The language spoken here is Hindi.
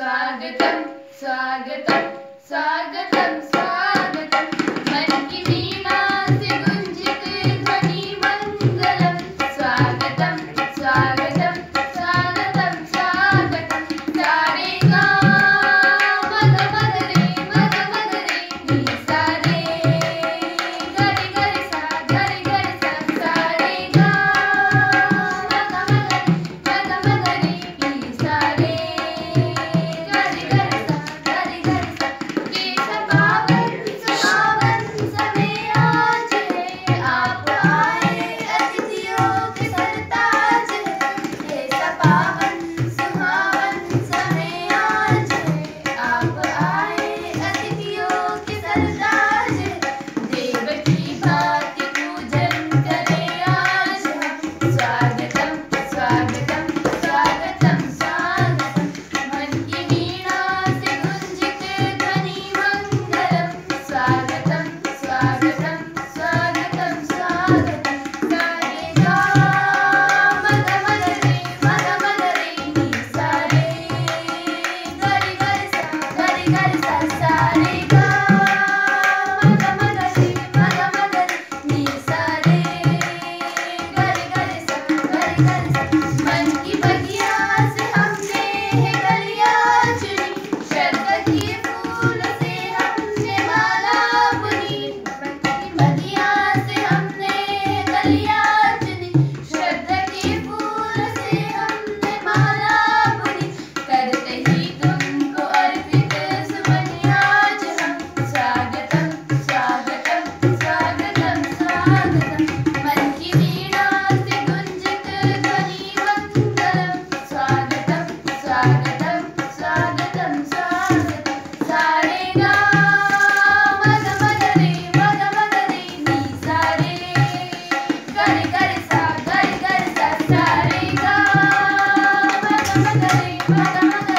Swagatam Swagatam Swagatam. Hare Thank you.